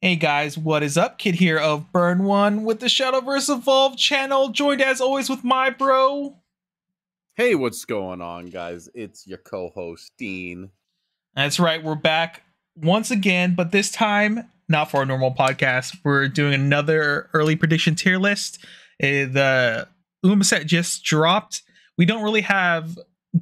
Hey guys, what is up? Kid here of Burn One with the Shadowverse Evolve channel, joined as always with my bro. Hey, what's going on, guys? It's your co-host Dean. That's right, we're back once again, but this time not for a normal podcast. We're doing another early prediction tier list. Uh, the Uma set just dropped. We don't really have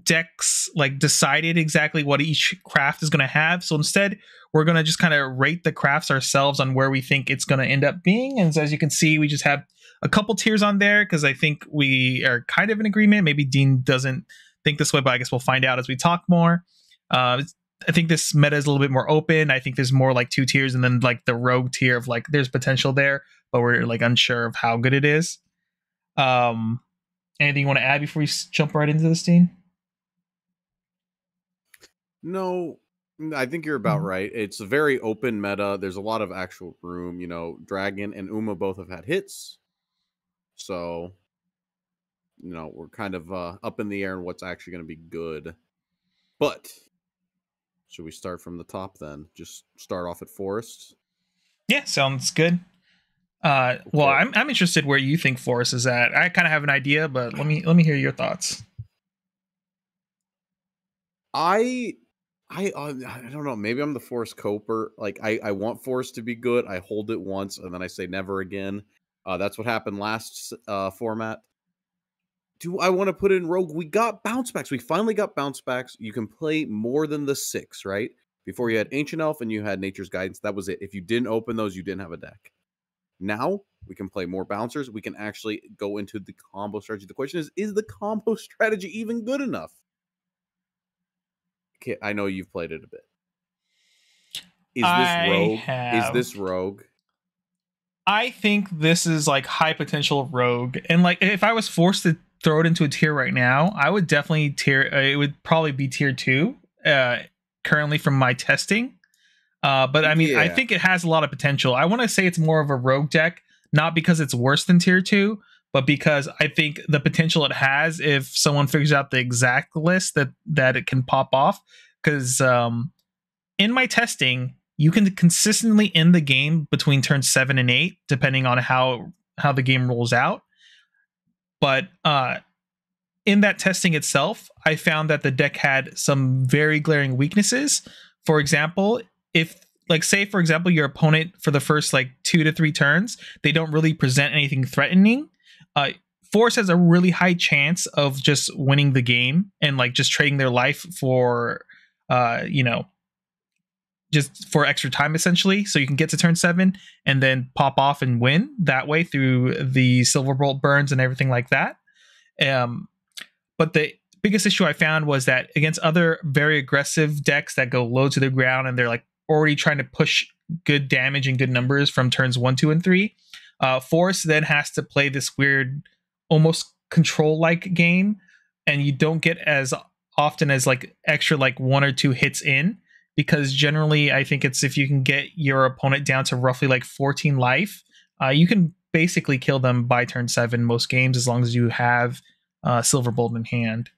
decks like decided exactly what each craft is going to have. So instead, we're going to just kind of rate the crafts ourselves on where we think it's going to end up being. And as you can see, we just have a couple tiers on there because I think we are kind of in agreement. Maybe Dean doesn't think this way, but I guess we'll find out as we talk more. Uh, I think this meta is a little bit more open. I think there's more like two tiers and then like the rogue tier of like there's potential there, but we're like unsure of how good it is. Um, anything you want to add before we jump right into this, Dean? No, I think you're about Mhm. right. It's a very open meta. There's a lot of actual room. You know, Dragon and Uma both have had hits, so you know we're kind of uh, up in the air on what's actually going to be good. But should we start from the top then? Just start off at Forest. Yeah, sounds good. Uh, well, I'm I'm interested where you think Forest is at. I kind of have an idea, but let me let me hear your thoughts. I I uh, I don't know. Maybe I'm the Forest Coper. Like I I want Forest to be good. I hold it once and then I say never again. Uh, that's what happened last uh, format. Do I want to put in Rogue? We got bounce backs. We finally got bounce backs. You can play more than the six, right? Before you had Ancient Elf and you had Nature's Guidance. That was it. If you didn't open those, you didn't have a deck. Now we can play more bouncers. We can actually go into the combo strategy. The question is, is the combo strategy even good enough? I know you've played it a bit. Is this I rogue? Is this rogue? I think this is like high potential rogue, and like if I was forced to throw it into a tier right now, I would definitely tier. Uh, it would probably be tier two. Uh, currently from my testing. Uh, but I mean, I think it has a lot of potential. I want to say it's more of a rogue deck, not because it's worse than tier two, but because I think the potential it has if someone figures out the exact list that that it can pop off. Because um, in my testing, you can consistently end the game between turns seven and eight, depending on how how the game rolls out. But uh, in that testing itself, I found that the deck had some very glaring weaknesses. For example, if like say for example your opponent for the first like two to three turns they don't really present anything threatening uh Forest has a really high chance of just winning the game and like just trading their life for uh you know just for extra time essentially. So you can get to turn seven and then pop off and win that way through the silver bolt burns and everything like that. Um but the biggest issue i found was that against other very aggressive decks that go low to the ground and they're like already trying to push good damage and good numbers from turns one two and three uh Forest then has to play this weird almost control like game and you don't get as often as like extra like one or two hits in because generally I think it's if you can get your opponent down to roughly like 14 life, uh, you can basically kill them by turn seven most games as long as you have uh, Silver Bolt in hand.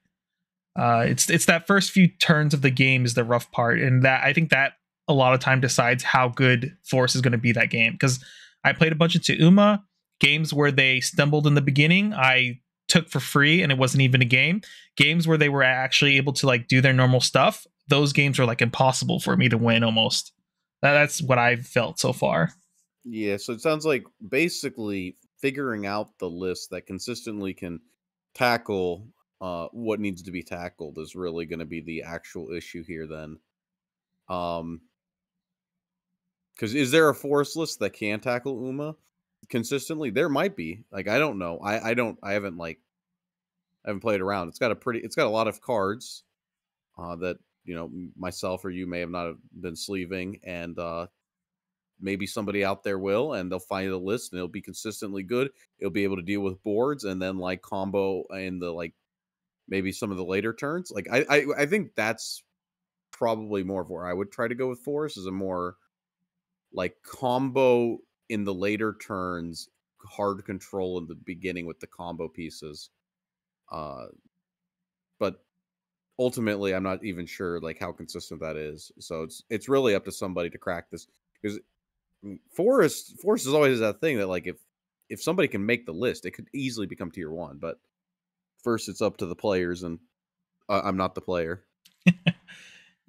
Uh, it's it's that first few turns of the game is the rough part, and that I think that a lot of time decides how good Forest is going to be that game. Because I played a bunch of Tuuma games where they stumbled in the beginning. I took for free, and it wasn't even a game. Games where they were actually able to like do their normal stuff those games are like impossible for me to win almost. That's what I've felt so far. Yeah, so it sounds like basically figuring out the list that consistently can tackle uh what needs to be tackled is really going to be the actual issue here then. Um cuz is there a Forest list that can tackle Uma consistently? There might be. Like I don't know. I I don't I haven't like I haven't played around. It's got a pretty it's got a lot of cards uh that you know myself or you may have not been sleeving and uh maybe somebody out there will and they'll find a list and it'll be consistently good it'll be able to deal with boards and then like combo in the like maybe some of the later turns like i i, I think that's probably more of where i would try to go with Forest is a more like combo in the later turns hard control in the beginning with the combo pieces uh but ultimately i'm not even sure like how consistent that is so it's it's really up to somebody to crack this because Forest Forest is always that thing that like if if somebody can make the list, it could easily become tier one. But first, it's up to the players, and uh, I'm not the player.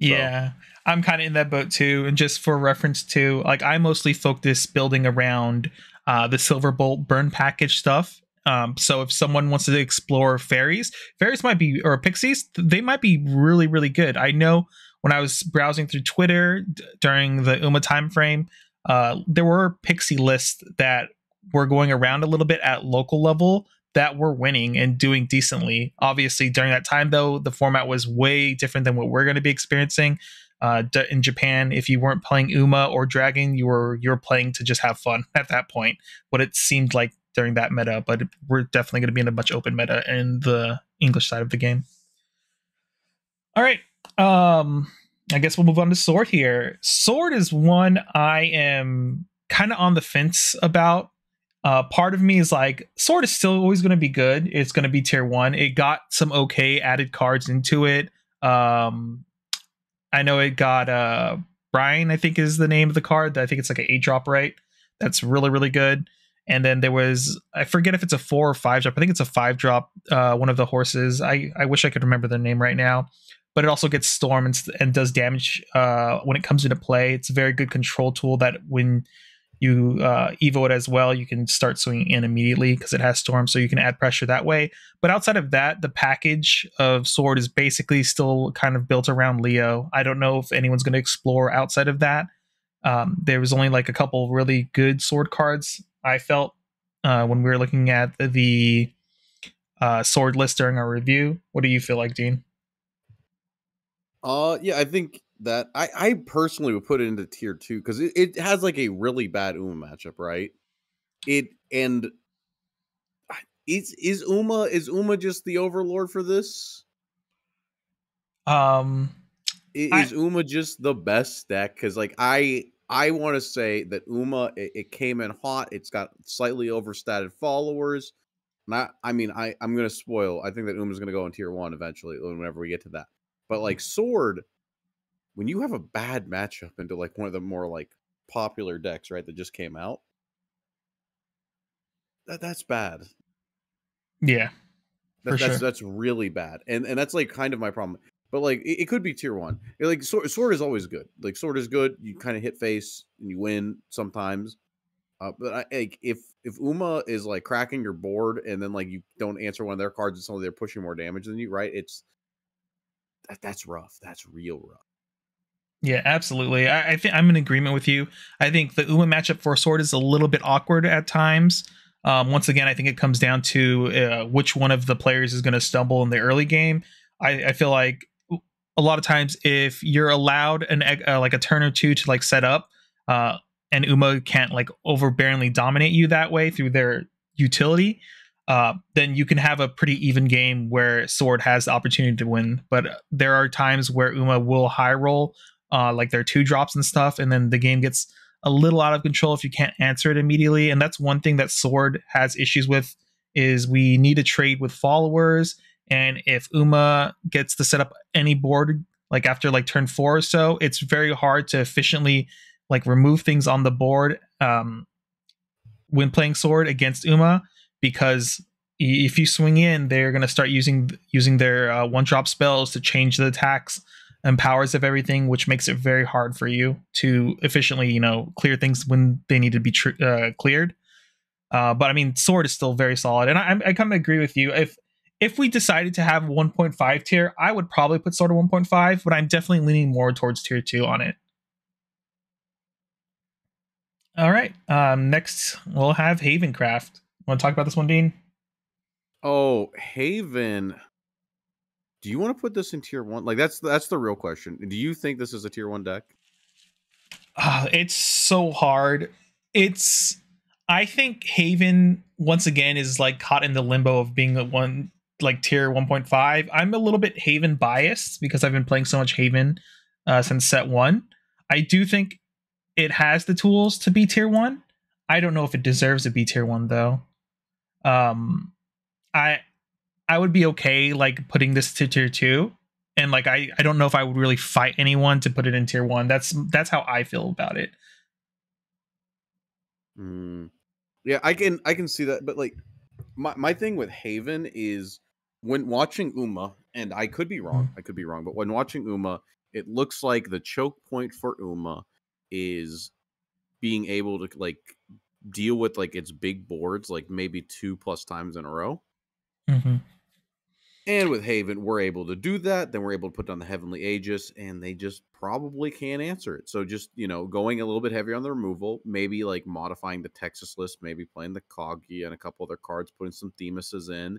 yeah, so. I'm kind of in that boat too. And just for reference to, like, I mostly focus building around uh, the silver bolt burn package stuff. Um, so if someone wants to explore fairies, fairies might be or pixies, they might be really really good. I know when I was browsing through Twitter d- during the Uma time frame, uh, there were pixie lists that were going around a little bit at local level that were winning and doing decently. Obviously, during that time, though, the format was way different than what we're going to be experiencing. Uh, in Japan, if you weren't playing Uma or Dragon, you were you were playing to just have fun at that point. What it seemed like during that meta, but we're definitely going to be in a much open meta in the English side of the game. All right, um, I guess we'll move on to Sword here. Sword is one I am kind of on the fence about. Uh, part of me is like, Sword is still always going to be good. It's going to be tier one. It got some okay added cards into it. Um, I know it got uh, Brian, I think is the name of the card. I think it's like an eight drop, right? That's really, really good. And then there was, I forget if it's a four or five drop. I think it's a five drop, uh, one of the horses. I, I wish I could remember the name right now but it also gets storm and, and does damage uh, when it comes into play. It's a very good control tool that when you uh, evo it as well, you can start swinging in immediately because it has storm, so you can add pressure that way. But outside of that, the package of sword is basically still kind of built around Leo. I don't know if anyone's going to explore outside of that. Um, there was only like a couple really good sword cards I felt uh, when we were looking at the uh, sword list during our review. What do you feel like, Dean? Uh, yeah, I think that I, I personally would put it into tier two because it, it has like a really bad Uma matchup, right? It and is is Uma is Uma just the overlord for this? Um, is I, Uma just the best deck? Because like I I want to say that Uma it, it, came in hot. It's got slightly overstated followers. Not I mean I I'm gonna spoil. I think that Uma's gonna go in tier one eventually whenever we get to that. But like Sword, when you have a bad matchup into like one of the more like popular decks, right, that just came out, that that's bad. Yeah. That, that's sure. that's really bad. And and that's like kind of my problem. But like it, it could be tier one. Like sword, sword is always good. Like sword is good. You kind of hit face and you win sometimes. Uh, but I, like if if Uma is like cracking your board and then like you don't answer one of their cards and suddenly they're pushing more damage than you, right? It's that, that's rough. That's real rough. Yeah, absolutely. I, I think I'm in agreement with you. I think the Uma matchup for Sword is a little bit awkward at times. Um, once again, I think it comes down to uh, which one of the players is going to stumble in the early game. I, I, feel like a lot of times if you're allowed an uh, like a turn or two to like set up, uh, and Uma can't like overbearingly dominate you that way through their utility, uh, then you can have a pretty even game where Sword has the opportunity to win. But there are times where Uma will high roll, uh, like their two drops and stuff, and then the game gets a little out of control if you can't answer it immediately. And that's one thing that Sword has issues with is we need to trade with followers. And if Uma gets to set up any board like after like turn four or so, it's very hard to efficiently like remove things on the board um, when playing Sword against Uma because if you swing in, they're going to start using using their uh, one drop spells to change the attacks and powers of everything, which makes it very hard for you to efficiently, you know, clear things when they need to be tr- uh, cleared. Uh, but I mean, sword is still very solid, and I, I kind of agree with you. If if we decided to have 1.5 tier, I would probably put sword at 1.5, but I'm definitely leaning more towards tier two on it. All right. Um, next, we'll have Havencraft. Want to talk about this one, Dean? Oh, Haven. Do you want to put this in tier one? Like that's that's the real question. Do you think this is a tier one deck? Uh, it's so hard. It's I think Haven once again is like caught in the limbo of being a one like tier 1.5. I'm a little bit Haven biased because I've been playing so much Haven uh, since set one. I do think it has the tools to be tier one. I don't know if it deserves to be tier one though um i i would be okay like putting this to tier two and like i i don't know if i would really fight anyone to put it in tier one that's that's how i feel about it Mm. Yeah, I can I can see that, but like my my thing with Haven is when watching Uma, and I could be wrong, I could be wrong, but when watching Uma, it looks like the choke point for Uma is being able to like deal with like its big boards like maybe two plus times in a row. Mm-hmm. And with Haven, we're able to do that. Then we're able to put down the Heavenly Aegis, and they just probably can't answer it. So just, you know, going a little bit heavier on the removal, maybe like modifying the Texas list, maybe playing the Kaguya and a couple other cards, putting some Themises in,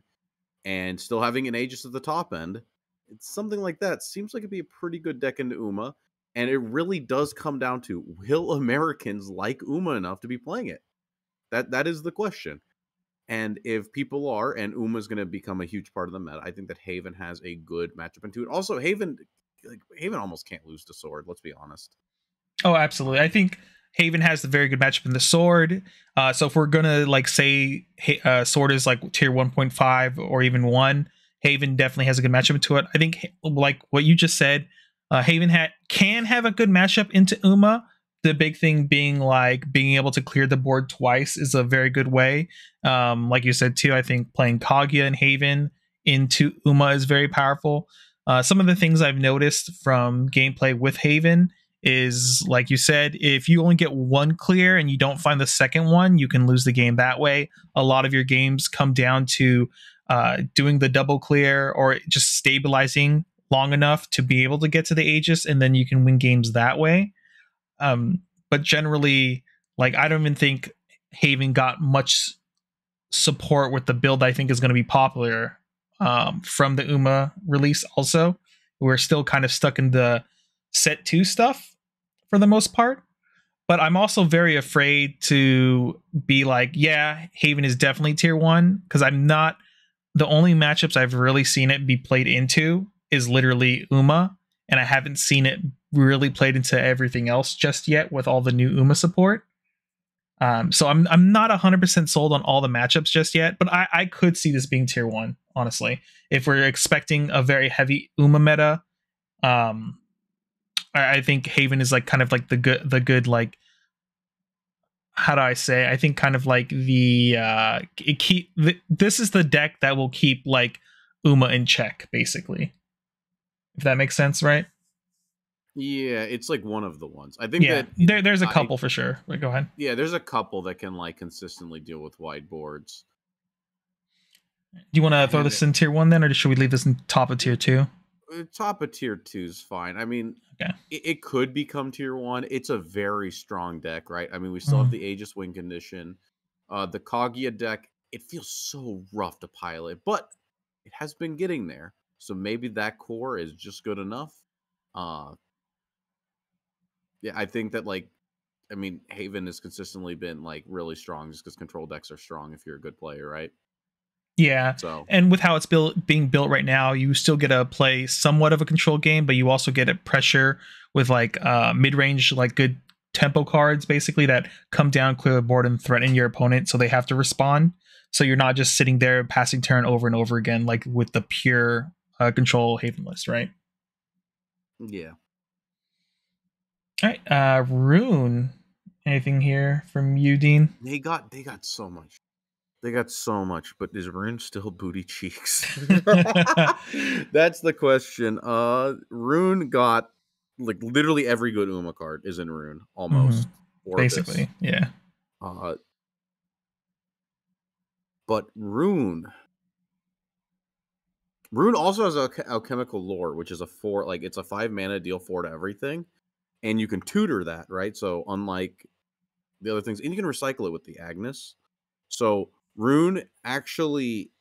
and still having an Aegis at the top end. It's something like that. Seems like it'd be a pretty good deck into Uma. And it really does come down to will Americans like Uma enough to be playing it? That that is the question. And if people are, and Uma is going to become a huge part of the meta, I think that Haven has a good matchup into it. Also, Haven, like Haven, almost can't lose to Sword. Let's be honest. Oh, absolutely. I think Haven has a very good matchup in the Sword. Uh, so if we're gonna like say uh, Sword is like tier one point five or even one, Haven definitely has a good matchup into it. I think like what you just said, uh, Haven ha- can have a good matchup into Uma the big thing being like being able to clear the board twice is a very good way. Um, like you said too, I think playing Kaguya and Haven into Uma is very powerful. Uh, some of the things I've noticed from gameplay with Haven is like you said, if you only get one clear and you don't find the second one, you can lose the game that way. A lot of your games come down to uh, doing the double clear or just stabilizing long enough to be able to get to the Aegis, and then you can win games that way. Um, but generally, like I don't even think Haven got much support with the build I think is going to be popular um, from the Uma release. Also, we're still kind of stuck in the set two stuff for the most part. But I'm also very afraid to be like, yeah, Haven is definitely tier one because I'm not. The only matchups I've really seen it be played into is literally Uma, and I haven't seen it really played into everything else just yet with all the new Uma support. Um, so I'm I'm not hundred percent sold on all the matchups just yet, but I, I could see this being tier one, honestly. If we're expecting a very heavy Uma meta, um, I, I think Haven is like kind of like the good the good like how do I say? I think kind of like the uh it keep this is the deck that will keep like Uma in check, basically. If that makes sense, right? Yeah, it's like one of the ones. I think yeah, that there, there's a couple for sure. Wait, go ahead. yeah, there's a couple that can like consistently deal with wide boards. Do you want to throw this in tier one then, or should we leave this in top of tier two? Uh, Top of tier two is fine. I mean, Okay. it, it could become tier one. It's a very strong deck, right? I mean, we still Mhm. have the Aegis win condition. Uh, the Kaguya deck, it feels so rough to pilot, but it has been getting there. So maybe that core is just good enough. Uh, yeah, I think that like, I mean, Haven has consistently been like really strong just because control decks are strong if you're a good player, right? Yeah, So and with how it's built being built right now, you still get to play somewhat of a control game, but you also get a pressure with like uh mid range, like good tempo cards, basically that come down, clear the board, and threaten your opponent, so they have to respond. So you're not just sitting there passing turn over and over again, like with the pure uh, control Haven list, right? yeah, All right, uh, Rune. Anything here from you, Dean? they got they got so much. They got so much, but is Rune still booty cheeks? That's the question. Uh Rune got like literally every good Uma card is in Rune, almost. this. Basically, yeah. Uh but Rune Rune also has a alchemical lore, which is a four like it's a five mana deal four to everything. And you can tutor that, right? So unlike the other things, and you can recycle it with the Agnes. So Rune actually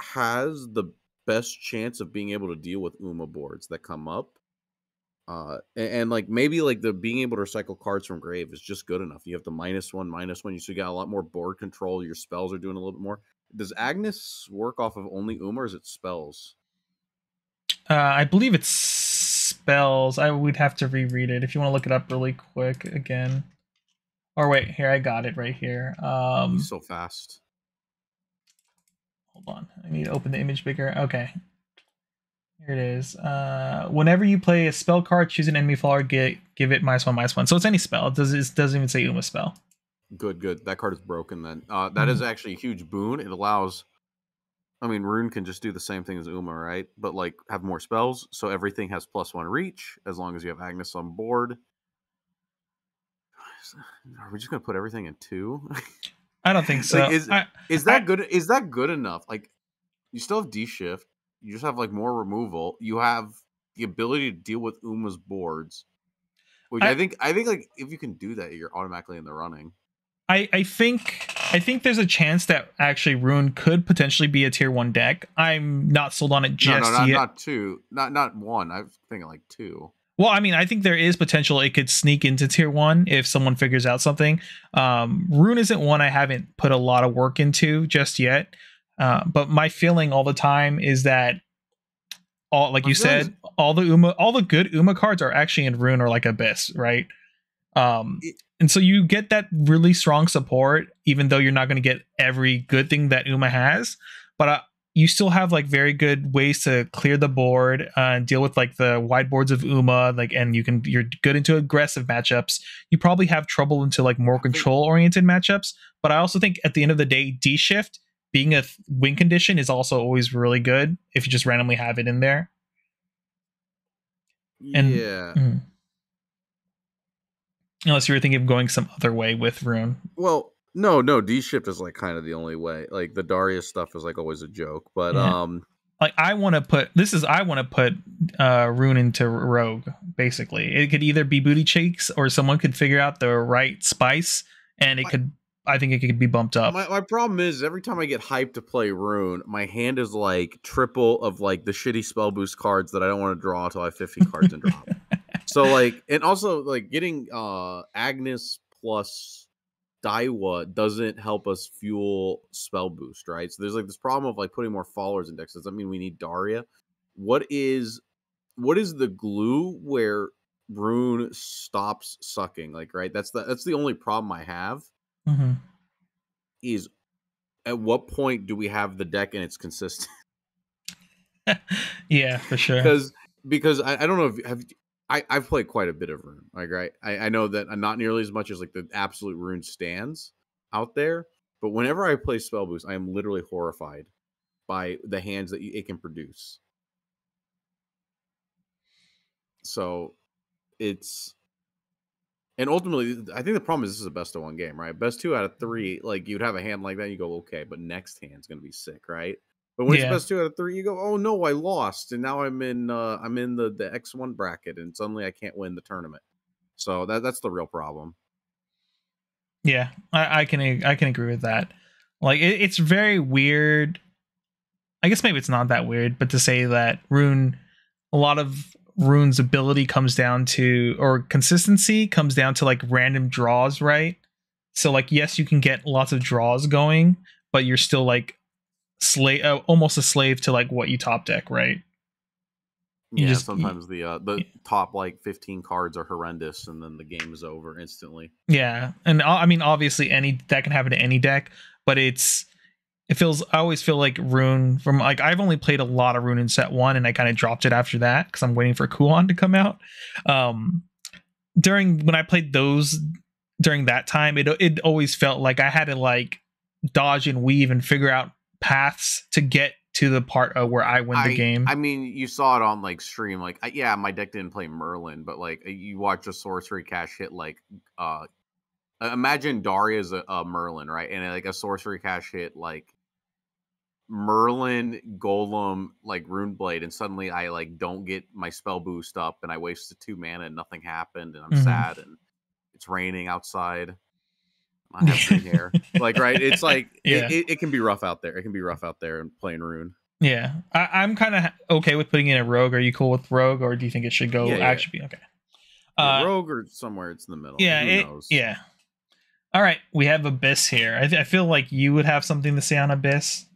has the best chance of being able to deal with Uma boards that come up. Uh, and, and like maybe like the being able to recycle cards from grave is just good enough. You have the minus one, minus one. You still got a lot more board control. Your spells are doing a little bit more. Does Agnes work off of only Uma or is it spells? Uh, I believe it's spells. I would have to reread it if you want to look it up really quick again. Or wait, here I got it right here. Um, so fast. hold on, I need to open the image bigger. Okay, here it is. Uh, whenever you play a spell card, choose an enemy follower, get give it minus one, minus one. So it's any spell. It does it doesn't even say Uma spell. Good, good. That card is broken then. Uh, that is actually a huge boon. It allows. I mean, Rune can just do the same thing as Uma, right? But like have more spells, so everything has plus one reach as long as you have Agnes on board. Are we just gonna put everything in two? I don't think so. Like, is- I, is that I- good? Is that good enough? Like, you still have D shift. You just have like more removal. You have the ability to deal with Uma's boards, which I, I- think I think like if you can do that, you're automatically in the running. I, I think I think there's a chance that actually Rune could potentially be a tier one deck. I'm not sold on it No, just no, not, yet. not two, not not one. I was thinking like two. Well, I mean, I think there is potential it could sneak into tier one if someone figures out something. Um, Rune isn't one I haven't put a lot of work into just yet. Uh, but my feeling all the time is that all like you said, all the Uma all the good Uma cards are actually in Rune or like Abyss, right? Um It- and so you get that really strong support, even though you're not going to get every good thing that Uma has. But uh, you still have like very good ways to clear the board uh, and deal with like the wide boards of Uma. Like, and you can you're good into aggressive matchups. You probably have trouble into like more control oriented matchups. But I also think at the end of the day, D shift being a th- win condition is also always really good if you just randomly have it in there. And- yeah. Mhm. Unless you were thinking of going some other way with Rune. Well, no, no. D shift is like kind of the only way. Like the Darius stuff is like always a joke, but Yeah. um, Like I want to put this is I want to put uh Rune into Rogue. Basically, it could either be booty cheeks or someone could figure out the right spice, and it My- could. I think it could be bumped up. my my problem is every time I get hyped to play Rune, my hand is like triple of like the shitty spell boost cards that I don't want to draw until I have fifty cards in drop. So like, and also like getting uh Agnes plus Daiwa doesn't help us fuel spell boost, right? So there's like this problem of like putting more followers indexes. I mean, we need Daria. What is what is the glue where Rune stops sucking? Like, right? That's the that's the only problem I have Mm-hmm. is at what point do we have the deck and it's consistent? Yeah, for sure. because because I, I don't know if have I I've played quite a bit of Rune. Like right, I, I know that I'm not nearly as much as like the absolute Rune stands out there. But whenever I play Spell Boost, I am literally horrified by the hands that it can produce. So it's and ultimately I think the problem is this is a best of one game, right? Best two out of three, like you'd have a hand like that, you go, okay, but next hand's gonna be sick, right? But when Yeah. it's best two out of three, you go, oh no, I lost, and now I'm in uh I'm in the the X one bracket, and suddenly I can't win the tournament. So that that's the real problem. Yeah, I, I can I can agree with that. Like it, it's very weird. I guess maybe it's not that weird, but to say that Rune, a lot of Rune's ability comes down to or consistency comes down to like random draws, right? So like yes, you can get lots of draws going, but you're still like slave, uh, almost a slave to like what you top deck, right? You yeah, just- sometimes the uh the top like 15 cards are horrendous, and then the game is over instantly. Yeah, and I mean, obviously, any that can happen to any deck, but it's it feels. I always feel like Rune from like I've only played a lot of Rune in set one, and I kind of dropped it after that because I'm waiting for Kuon to come out. Um, during when I played those during that time, it it always felt like I had to like dodge and weave and figure out paths to get to the part uh, where I win the game. I mean, you saw it on like stream. Like, I, yeah, my deck didn't play Merlin, but like you watch a sorcery cash hit like uh imagine Daria's a, a Merlin, right? And like a sorcery cash hit like Merlin, Golem, like Rune Blade, and suddenly I like don't get my spell boost up, and I wasted two mana, and nothing happened, and I'm Mhm. sad, and it's raining outside. I have green hair, like right. It's like Yeah. it, it, it can be rough out there. It can be rough out there and playing Rune. yeah, I, I'm kind of okay with putting in a rogue. Are you cool with rogue, or do you think it should go Yeah, actually be okay? Uh, Rogue or somewhere it's in the middle. yeah Who it, knows? yeah all right we have abyss here I, th- I feel like you would have something to say on abyss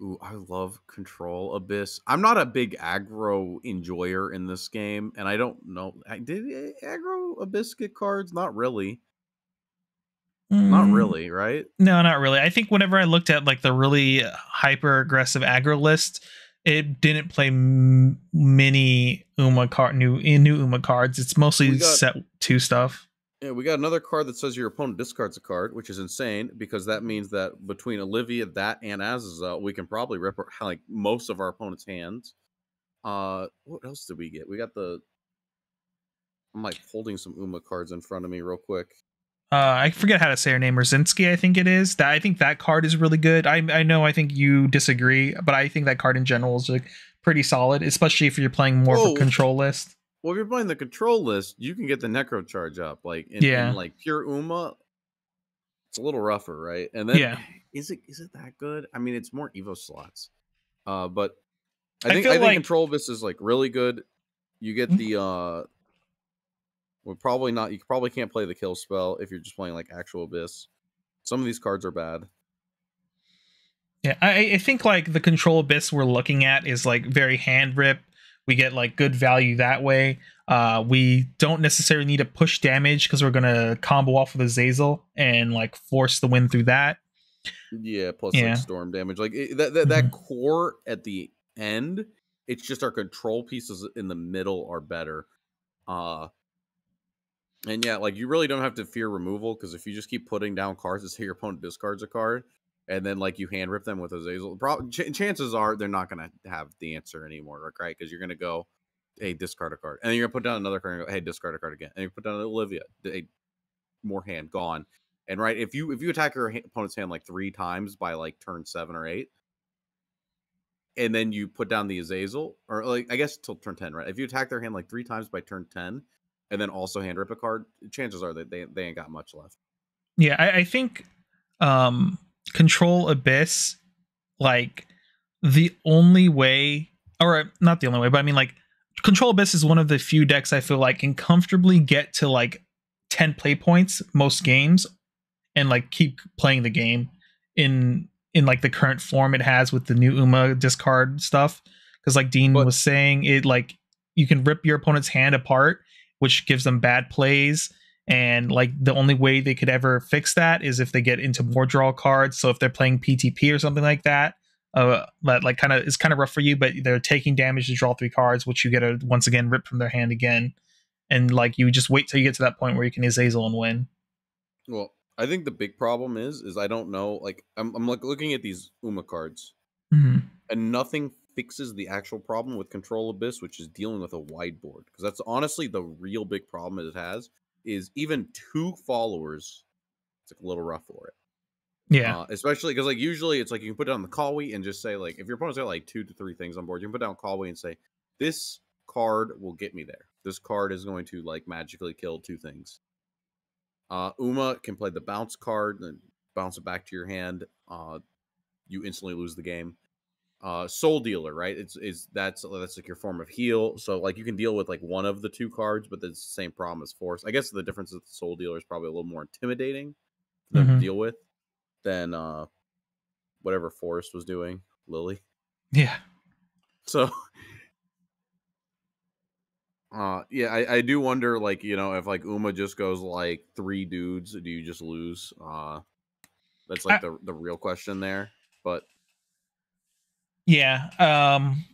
Ooh, I love Control Abyss. I'm not a big aggro enjoyer in this game, and I don't know. I- Did eh, aggro Abyss get cards? Not really. Not Mm, really, right? no not really i think whenever i looked at like the really hyper aggressive aggro list it didn't play m- many uma card new in new uma cards it's mostly got- set two stuff Yeah, we got another card that says your opponent discards a card, which is insane because that means that between Olivia, that, and Azazel, we can probably rip like most of our opponent's hands. Uh, what else did we get? We got the. I'm like holding some Uma cards in front of me real quick. Uh, I forget how to say her name. Rosinski, I think it is. That I think that card is really good. I I know I think you disagree, but I think that card in general is like pretty solid, especially if you're playing more Whoa. a control list. Well, if you're playing the control list, you can get the necro charge up. Like in, Yeah. in like pure Uma, it's a little rougher, right? And then Yeah. is it is it that good? I mean, it's more Evo slots. Uh, but I I think feel I, think like- control Abyss is like really good. You get Mhm. the uh well probably not you probably can't play the kill spell if you're just playing like actual abyss. Some of these cards are bad. Yeah, I, I think like the control abyss we're looking at is like very hand rip. We get like good value that way. Uh, we don't necessarily need to push damage because we're gonna combo off with Azazel and like force the win through that. Yeah, plus Yeah. like storm damage. Like it, that that, that core at the end, it's just our control pieces in the middle are better. Uh and yeah, like you really don't have to fear removal because if you just keep putting down cards and say your opponent discards a card, and then like you hand rip them with Azazel, pro- ch- chances are they're not gonna have the answer anymore, right? Because you're gonna go, hey, discard a card, and then you're gonna put down another card and go, hey, discard a card again, and you put down Olivia, hey, more hand gone, and right if you if you attack your opponent's hand like three times by like turn seven or eight, and then you put down the Azazel, or like I guess till turn ten, right? If you attack their hand like three times by turn ten, and then also hand rip a card, chances are that they they ain't got much left. Yeah, I, I think um control abyss like the only way or not the only way, but I mean like control abyss is one of the few decks I feel like can comfortably get to like 10 play points most games and like keep playing the game in in like the current form it has with the new Uma discard stuff. Because like Dean But- was saying, it like you can rip your opponent's hand apart, which gives them bad plays. And like the only way they could ever fix that is if they get into more draw cards. So if they're playing PTP or something like that, uh, that like kind of is kind of rough for you, but they're taking damage to draw three cards, which you get to once again rip from their hand again. And like you just wait till you get to that point where you can Azazel and win. Well, I think the big problem is is I don't know. Like I'm I'm like looking at these Uma cards, Mhm. and nothing fixes the actual problem with Control Abyss, which is dealing with a wide board. Because that's honestly the real big problem it has. Is even two followers, it's like a little rough for it. Yeah. Uh, especially because like usually it's like you can put down the Callway and just say like if your opponent's got like two to three things on board, you can put down Callway and say this card will get me there. This card is going to like magically kill two things. Uh, Uma can play the bounce card and bounce it back to your hand. Uh, you instantly lose the game. Uh, Soul Dealer, right? It's is that's that's like your form of heal. So like you can deal with like one of the two cards, but it's the same problem as Forest. I guess the difference is the Soul Dealer is probably a little more intimidating for them to deal with than uh whatever Forest was doing, Lily. Yeah. So uh yeah, I, I do wonder like, you know, if like Uma just goes like three dudes, do you just lose? Uh that's like I- the the real question there. But Yeah. Um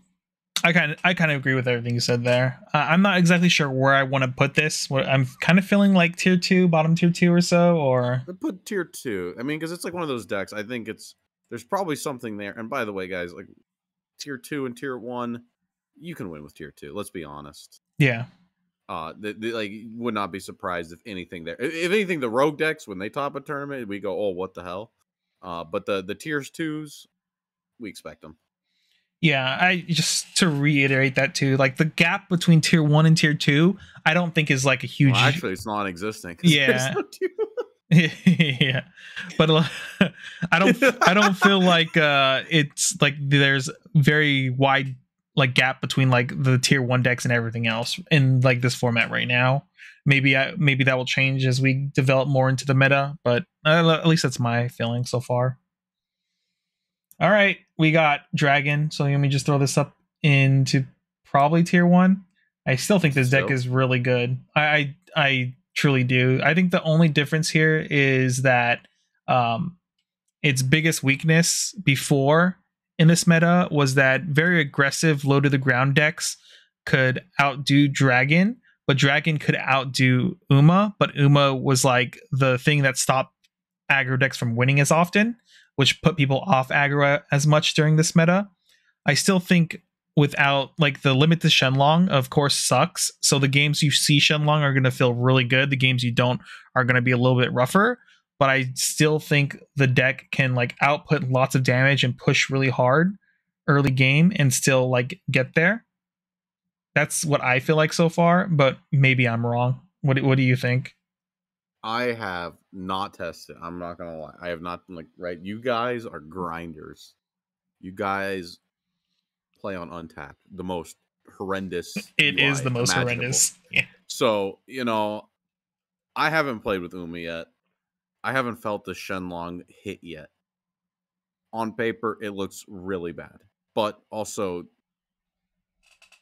I kind of I kind of agree with everything you said there. Uh, I'm not exactly sure where I want to put this. I'm kind of feeling like tier 2, bottom tier 2 or so or put tier two. I mean, because it's like one of those decks. I think it's there's probably something there. And by the way, guys, like tier two and tier one, you can win with tier two. Let's be honest. yeah. Uh, the, the, like would not be surprised if anything there. If, if anything, the rogue decks when they top a tournament, we go, oh, what the hell? Uh, but the the tiers twos, we expect them. Yeah, I just to reiterate that too. Like the gap between tier 1 and tier 2, I don't think is like a huge Well, actually, it's non-existent. Yeah. no yeah but uh, i don't i don't feel like uh it's like there's very wide like gap between like the tier one decks and everything else in like this format right now maybe i maybe that will change as we develop more into the meta but uh, at least that's my feeling so far all right we got dragon. So let me just throw this up into probably tier one. I still think this deck Still? is really good. I i, I truly do. I think the only difference here is that um its biggest weakness before in this meta was that very aggressive low to the ground decks could outdo dragon but Dragon could outdo Uma, but Uma was like the thing that stopped aggro decks from winning as often, which put people off aggro as much during this meta. I still think without like the limit to Shenlong, of course, sucks. So the games you see Shenlong are going to feel really good. The games you don't are going to be a little bit rougher. But I still think the deck can like output lots of damage and push really hard early game and still like get there. That's what I feel like so far, but maybe I'm wrong. What what do you think? I have not tested. I'm not gonna lie. I have not like right. You guys are grinders. You guys play on Untapped, the most horrendous. It UI is the most imaginable. horrendous. Yeah. So you know, I haven't played with Uma yet. I haven't felt the Shenlong hit yet. On paper, it looks really bad, but also,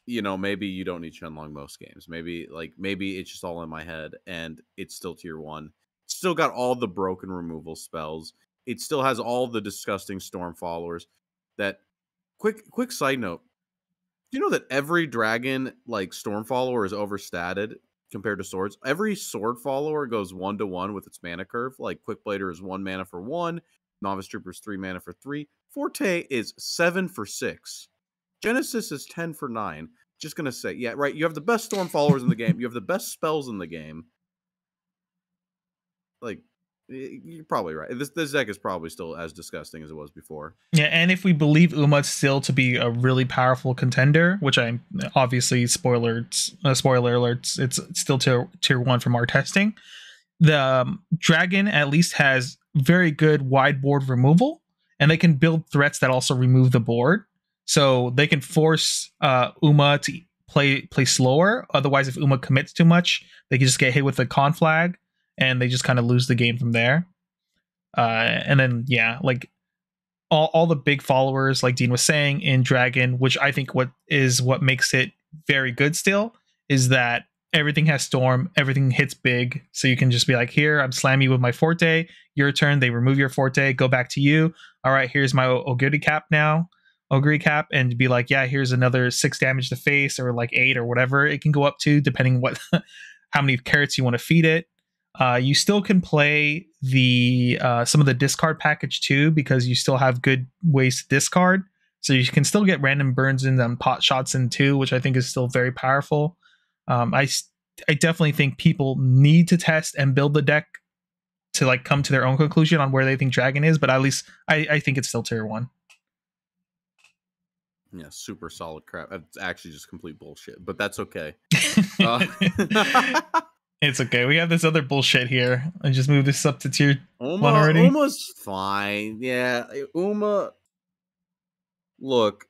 you know, maybe you don't need Shenlong most games. Maybe like maybe it's just all in my head, and it's still tier one. still got all the broken removal spells. It still has all the disgusting storm followers that Quick quick side note. Do you know that every dragon like storm follower is overstated compared to swords? Every sword follower goes one to one with its mana curve. Like Quick Blader is one mana for one, Novice Trooper is three mana for three, Forte is seven for six, Genesis is ten for nine. Just gonna say, yeah, right. You have the best storm followers in the game. You have the best spells in the game. Like you're probably right. This this deck is probably still as disgusting as it was before. Yeah, and if we believe Uma still to be a really powerful contender, which I'm obviously spoilers uh, spoiler alerts, it's still tier tier one from our testing. The um, dragon at least has very good wide board removal, and they can build threats that also remove the board. So they can force uh, Uma to play play slower. Otherwise, if Uma commits too much, they can just get hit with the con flag and they just kind of lose the game from there. Uh, and then yeah, like all all the big followers, like Dean was saying in Dragon, which I think what is what makes it very good still is that everything has storm, everything hits big, so you can just be like, here, I'm slamming you with my forte. Your turn, they remove your forte, go back to you. All right, here's my Oguri Cap now. Oguri Cap and be like, yeah, here's another six damage to face or like eight or whatever it can go up to, depending what how many carrots you want to feed it. Uh, you still can play the uh, some of the discard package too because you still have good ways to discard. So you can still get random burns in and pot shots in too, which I think is still very powerful. Um, I I definitely think people need to test and build the deck to like come to their own conclusion on where they think Dragon is, but at least I, I think it's still tier one. Yeah, super solid crap. It's actually just complete bullshit, but that's okay. uh, It's okay. We have this other bullshit here. I just moved this up to tier Uma, one already. Uma's fine. Yeah, Uma. Look,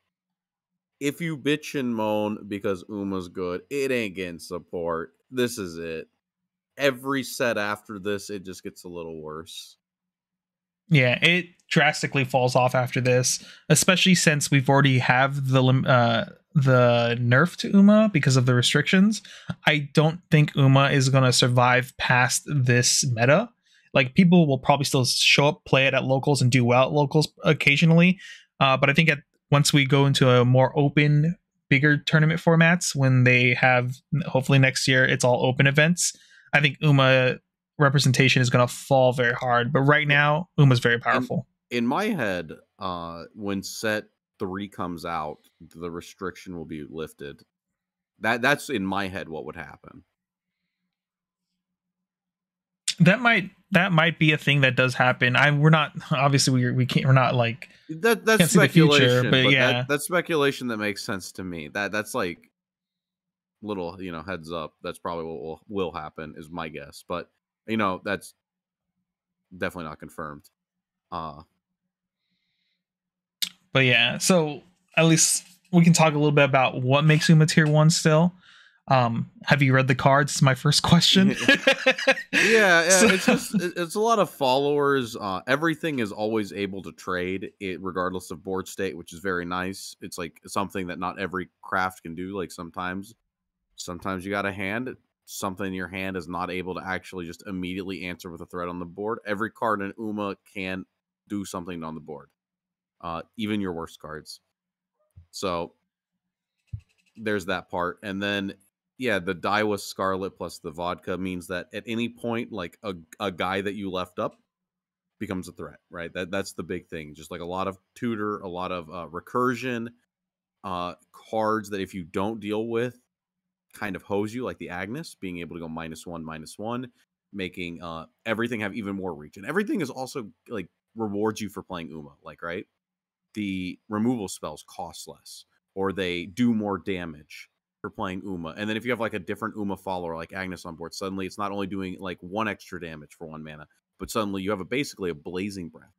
if you bitch and moan because Uma's good, it ain't getting support. This is it. Every set after this, it just gets a little worse. Yeah, it drastically falls off after this, especially since we've already have the uh, the nerf to Uma because of the restrictions. I don't think Uma is going to survive past this meta. Like people will probably still show up, play it at locals, and do well at locals occasionally. Uh, but I think at once we go into a more open, bigger tournament formats, when they have hopefully next year, it's all open events. I think Uma representation is going to fall very hard. But right now, Uma's very powerful. In, in my head, uh, when set three comes out, the restriction will be lifted. That that's in my head what would happen. That might that might be a thing that does happen. I we're not obviously we we can't we're not like that that's speculation, future, but, but, yeah, that, that's speculation that makes sense to me. That that's like little you know heads up. That's probably what will will happen is my guess, but you know that's definitely not confirmed. Uh but yeah, so at least we can talk a little bit about what makes Uma tier one still. Um, have you read the cards? Is my first question. yeah, yeah so, it's just it's a lot of followers. Uh, everything is always able to trade it, regardless of board state, which is very nice. It's like something that not every craft can do. Like sometimes, sometimes you got a hand something in your hand is not able to actually just immediately answer with a threat on the board. Every card in Uma can do something on the board uh, even your worst cards. So there's that part. And then yeah, the Daiwa Scarlet plus the vodka means that at any point, like a, a guy that you left up becomes a threat, right? That that's the big thing. Just like a lot of tutor, a lot of uh, recursion, uh, cards that if you don't deal with, kind of hose you, like the Agnes, being able to go minus one, minus one, making uh everything have even more reach, and everything is also like rewards you for playing Uma, like right. The removal spells cost less, or they do more damage for playing Uma. And then if you have like a different Uma follower like Agnes on board, suddenly it's not only doing like one extra damage for one mana, but suddenly you have a basically a blazing breath.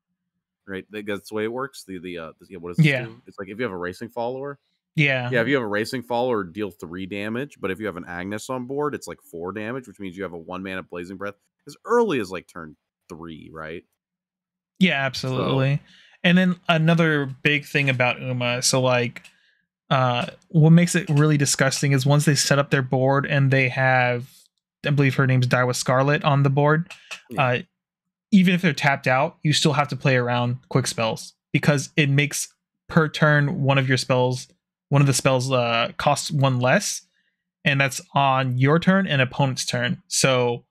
Right? That's the way it works. The the uh the, what is this Yeah. do? It's like if you have a racing follower. Yeah. Yeah, if you have a racing follower, deal three damage. But if you have an Agnes on board, it's like four damage, which means you have a one mana blazing breath as early as like turn three, right? Yeah, absolutely. And then another big thing about Uma, so like uh what makes it really disgusting is once they set up their board and they have I believe her name's Daiwa Scarlet on the board, Yeah. uh even if they're tapped out, you still have to play around quick spells because it makes per turn one of your spells one of the spells uh costs one less and that's on your turn and opponent's turn. So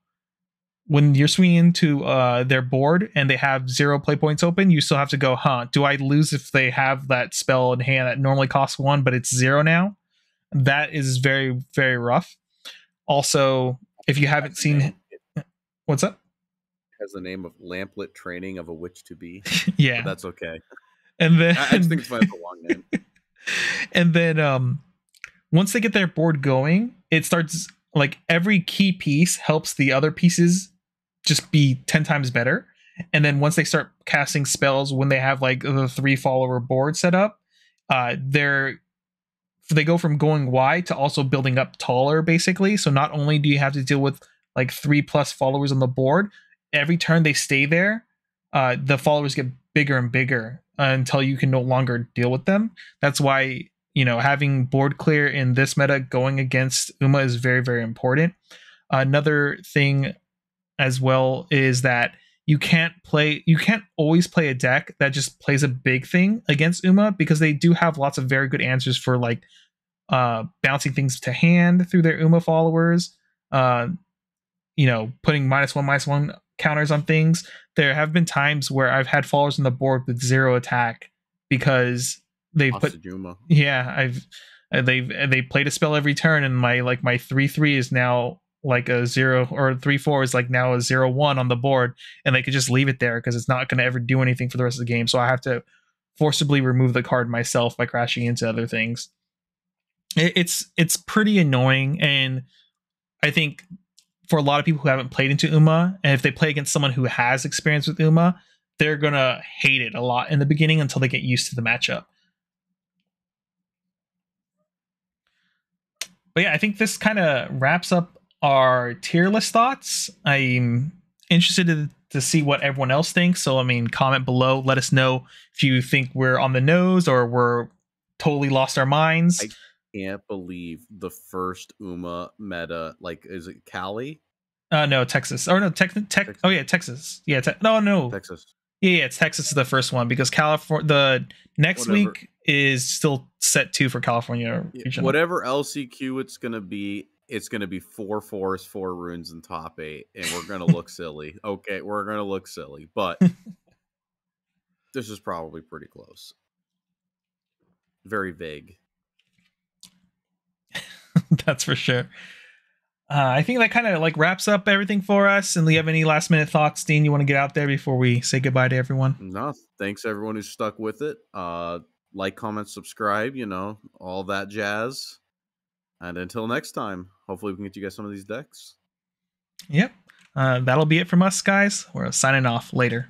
when you're swinging into uh, their board and they have zero play points open, you still have to go, huh? Do I lose if they have that spell in hand that normally costs one, but it's zero now? That is very, very rough. Also, if you haven't seen, what's up? has the name of Lamplit Training of a Witch to Be. Yeah, that's okay. and then I, I just think it's. It's long name. and then um once they get their board going it starts like every key piece helps the other pieces just be 10 times better. And then once they start casting spells when they have like the three follower board set up uh they're they go from going wide to also building up taller basically. So not only do you have to deal with like three plus followers on the board every turn they stay there uh the followers get bigger and bigger until you can no longer deal with them that's why you know having board clear in this meta going against Uma is very very important. Another thing as well is that you can't play you can't always play a deck that just plays a big thing against Uma because they do have lots of very good answers for like uh bouncing things to hand through their Uma followers, uh you know, putting minus one minus one counters on things. There have been times where I've had followers on the board with zero attack because they've put yeah i've uh, they've uh, they played a spell every turn and my like my three three is now like a zero or three four is like now a zero one on the board and they could just leave it there because it's not going to ever do anything for the rest of the game so i have to forcibly remove the card myself by crashing into other things it, it's it's pretty annoying and i think for a lot of people who haven't played into uma and if they play against someone who has experience with uma they're gonna hate it a lot in the beginning until they get used to the matchup but yeah, I think this kind of wraps up our tier list thoughts. I'm interested to, to see what everyone else thinks. So, I mean, comment below. Let us know if you think we're on the nose or we're totally lost our minds. I- Can't believe the first Uma meta. Like, is it Cali, uh, no, Texas. Or no, tech, tech. Texas. Oh yeah, Texas. Yeah, te- no, no. Texas? Yeah, yeah, it's Texas is the first one because California. The next Whatever. week is still set two for California Yeah. Whatever LCQ it's gonna be, it's gonna be four fours, four runes, and top eight, and we're gonna look silly. Okay, we're gonna look silly, but this is probably pretty close. Very vague. That's for sure. Uh, I think that kind of like wraps up everything for us. And do you have any last minute thoughts, Dean? You want to get out there before we say goodbye to everyone? No, thanks everyone who stuck with it. Uh, like, comment, subscribe. You know all that jazz. And until next time, hopefully we can get you guys some of these decks. Yep. Uh, that'll be it from us, guys. We're signing off later.